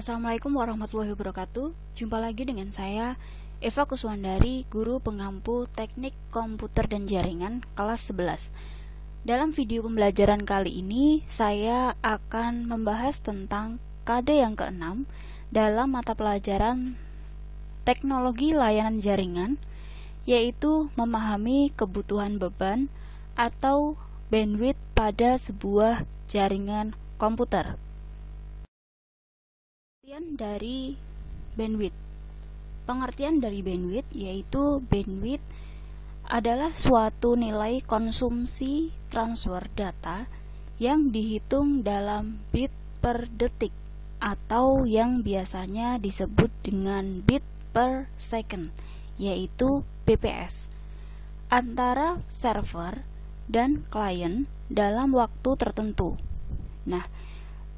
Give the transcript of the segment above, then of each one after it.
Assalamualaikum warahmatullahi wabarakatuh. Jumpa lagi dengan saya Eva Kuswandari, Guru Pengampu Teknik Komputer dan Jaringan kelas 11 Dalam video pembelajaran kali ini Saya akan membahas tentang KD yang keenam Dalam mata pelajaran Teknologi Layanan Jaringan Yaitu memahami kebutuhan beban atau bandwidth pada sebuah jaringan komputer Pengertian dari bandwidth Pengertian dari bandwidth yaitu bandwidth adalah suatu nilai konsumsi transfer data yang dihitung dalam bit per detik atau yang biasanya disebut dengan bit per second yaitu BPS antara server dan klien dalam waktu tertentu. Nah,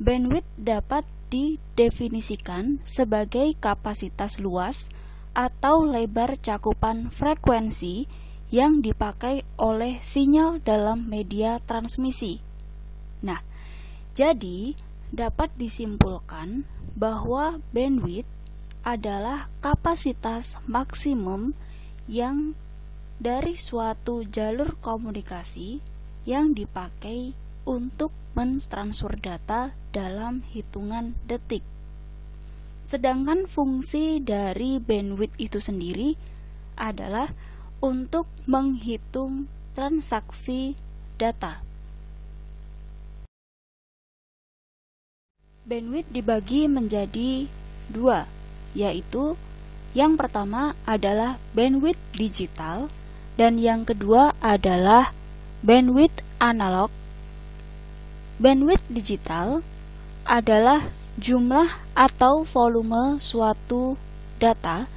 bandwidth dapat didefinisikan sebagai kapasitas luas atau lebar cakupan frekuensi yang dipakai oleh sinyal dalam media transmisi. Nah, jadi dapat disimpulkan bahwa bandwidth adalah kapasitas maksimum yang dari suatu jalur komunikasi yang dipakai untuk mentransfer data dalam hitungan detik. Sedangkan fungsi dari bandwidth itu sendiri adalah untuk menghitung transaksi data. Bandwidth dibagi menjadi dua, yaitu yang pertama adalah bandwidth digital dan yang kedua adalah bandwidth analog Bandwidth digital adalah jumlah atau volume suatu data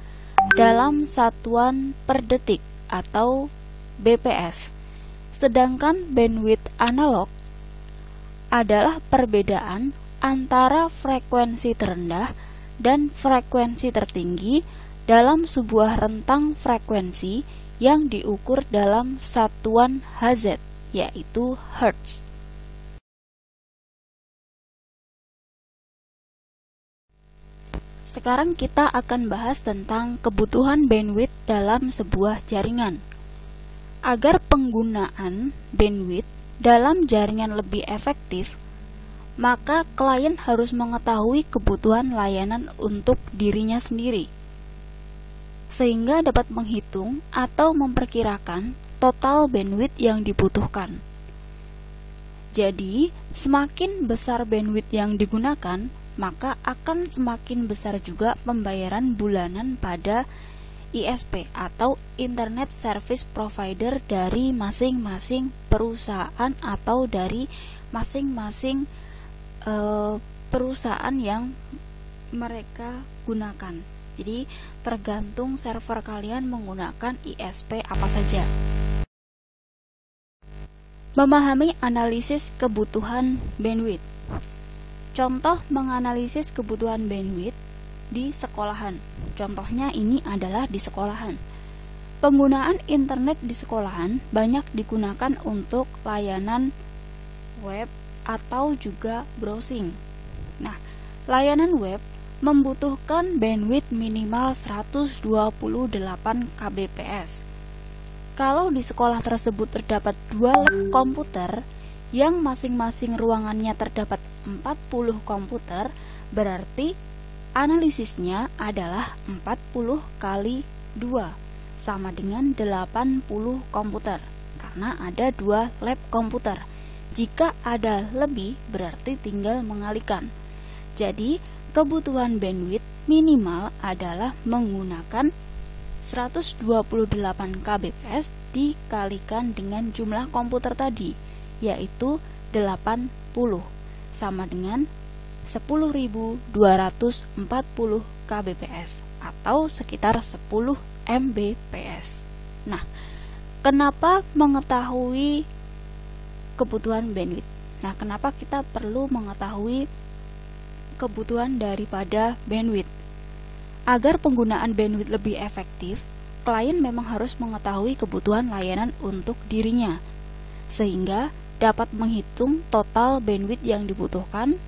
dalam satuan per detik atau BPS. Sedangkan bandwidth analog adalah perbedaan antara frekuensi terendah dan frekuensi tertinggi dalam sebuah rentang frekuensi yang diukur dalam satuan Hz, yaitu Hertz. Sekarang kita akan bahas tentang kebutuhan bandwidth dalam sebuah jaringan. Agar penggunaan bandwidth dalam jaringan lebih efektif, maka klien harus mengetahui kebutuhan layanan untuk dirinya sendiri, sehingga dapat menghitung atau memperkirakan total bandwidth yang dibutuhkan. Jadi, semakin besar bandwidth yang digunakan, maka akan semakin besar juga pembayaran bulanan pada ISP atau Internet Service Provider dari masing-masing perusahaan atau dari masing-masing e, perusahaan yang mereka gunakan. Jadi tergantung server kalian menggunakan ISP apa saja. Memahami analisis kebutuhan bandwidth. Contoh menganalisis kebutuhan bandwidth di sekolahan. Contohnya ini adalah di sekolahan. Penggunaan internet di sekolahan banyak digunakan untuk layanan web atau juga browsing. Nah, layanan web membutuhkan bandwidth minimal 128 kbps. Kalau di sekolah tersebut terdapat dua komputer, yang masing-masing ruangannya terdapat 40 komputer, berarti analisisnya adalah 40 kali 2 sama dengan 80 komputer karena ada dua lab komputer. Jika ada lebih berarti tinggal mengalikan. Jadi, kebutuhan bandwidth minimal adalah menggunakan 128 kbps dikalikan dengan jumlah komputer tadi yaitu 80 sama dengan 10.240 kbps atau sekitar 10 mbps. Nah, kenapa mengetahui kebutuhan bandwidth? Nah, kenapa kita perlu mengetahui kebutuhan daripada bandwidth? Agar penggunaan bandwidth lebih efektif, klien memang harus mengetahui kebutuhan layanan untuk dirinya, sehingga dapat menghitung total bandwidth yang dibutuhkan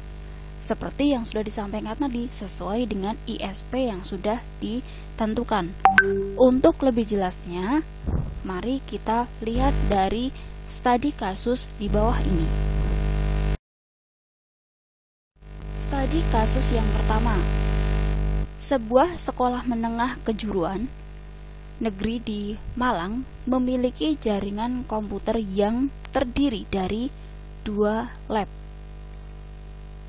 seperti yang sudah disampaikan tadi sesuai dengan ISP yang sudah ditentukan. Untuk lebih jelasnya, mari kita lihat dari studi kasus di bawah ini. Studi kasus yang pertama. Sebuah sekolah menengah kejuruan negeri di Malang memiliki jaringan komputer yang terdiri dari dua lab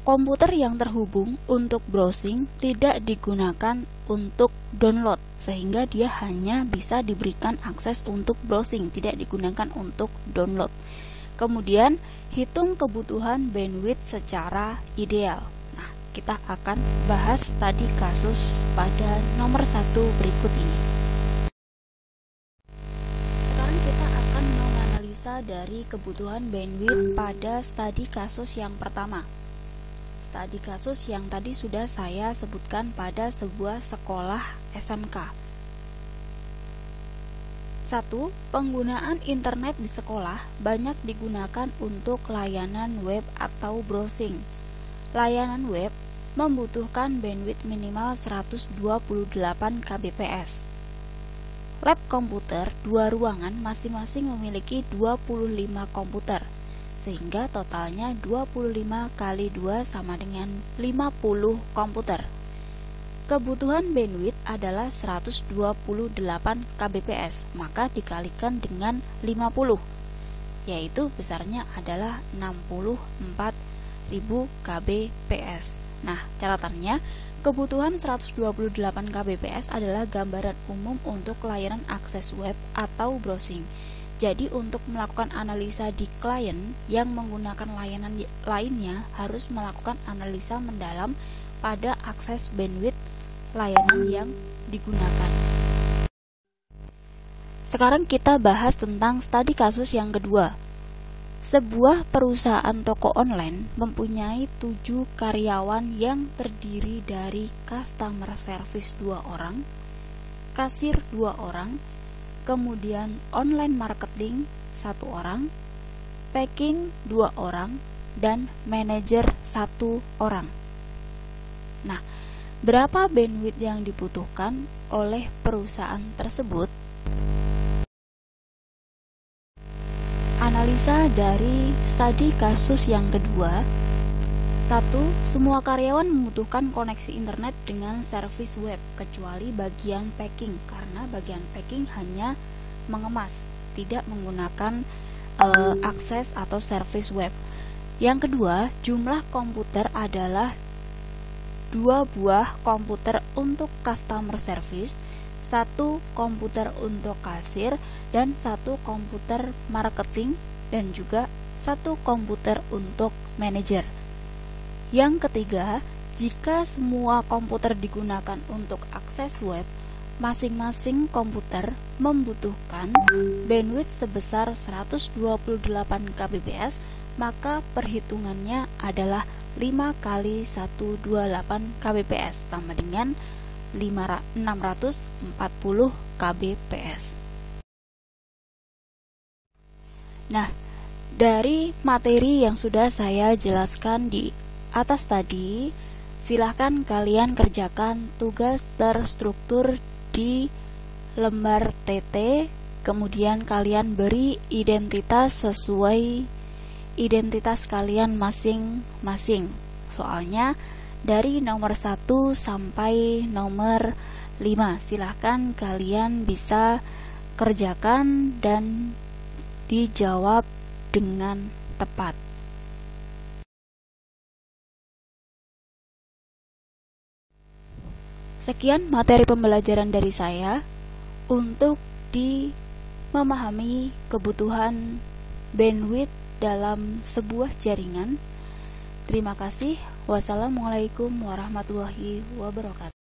Komputer yang terhubung untuk browsing tidak digunakan untuk download, sehingga dia hanya bisa diberikan akses untuk browsing, tidak digunakan untuk download. Kemudian, hitung kebutuhan bandwidth secara ideal. Nah, kita akan bahas tadi kasus pada nomor satu berikut ini. Menganalisa dari kebutuhan bandwidth pada studi kasus yang pertama studi kasus yang tadi sudah saya sebutkan pada sebuah sekolah SMK. 1. Penggunaan internet di sekolah banyak digunakan untuk layanan web atau browsing. Layanan web membutuhkan bandwidth minimal 128 kbps. Lab komputer dua ruangan masing-masing memiliki 25 komputer sehingga totalnya 25 kali 2 sama dengan 50 komputer. Kebutuhan bandwidth adalah 128 kbps, maka dikalikan dengan 50, yaitu besarnya adalah 64.000 kbps. Nah, catatannya, kebutuhan 128 kbps adalah gambaran umum untuk layanan akses web atau browsing jadi untuk melakukan analisa di klien yang menggunakan layanan lainnya harus melakukan analisa mendalam pada akses bandwidth layanan yang digunakan. Sekarang kita bahas tentang studi kasus yang kedua. Sebuah perusahaan toko online mempunyai tujuh karyawan yang terdiri dari customer service dua orang, kasir dua orang, kemudian online marketing satu orang, packing dua orang, dan manajer satu orang. Nah, berapa bandwidth yang dibutuhkan oleh perusahaan tersebut? Analisa dari studi kasus yang kedua satu, semua karyawan membutuhkan koneksi internet dengan servis web kecuali bagian packing karena bagian packing hanya mengemas, tidak menggunakan uh, akses atau servis web. Yang kedua, jumlah komputer adalah dua buah komputer untuk customer service, satu komputer untuk kasir, dan satu komputer marketing, dan juga satu komputer untuk manajer. Yang ketiga, jika semua komputer digunakan untuk akses web, masing-masing komputer membutuhkan bandwidth sebesar 128 kbps, maka perhitungannya adalah 5 kali 128 kbps sama dengan 640 kbps. Nah, dari materi yang sudah saya jelaskan di atas tadi, silahkan kalian kerjakan tugas terstruktur di lembar TT, kemudian kalian beri identitas sesuai identitas kalian masing-masing. Soalnya dari nomor 1 sampai nomor 5. Silahkan kalian bisa kerjakan dan dijawab dengan tepat. Sekian materi pembelajaran dari saya untuk di memahami kebutuhan bandwidth dalam sebuah jaringan. Terima kasih. Wassalamualaikum warahmatullahi wabarakatuh.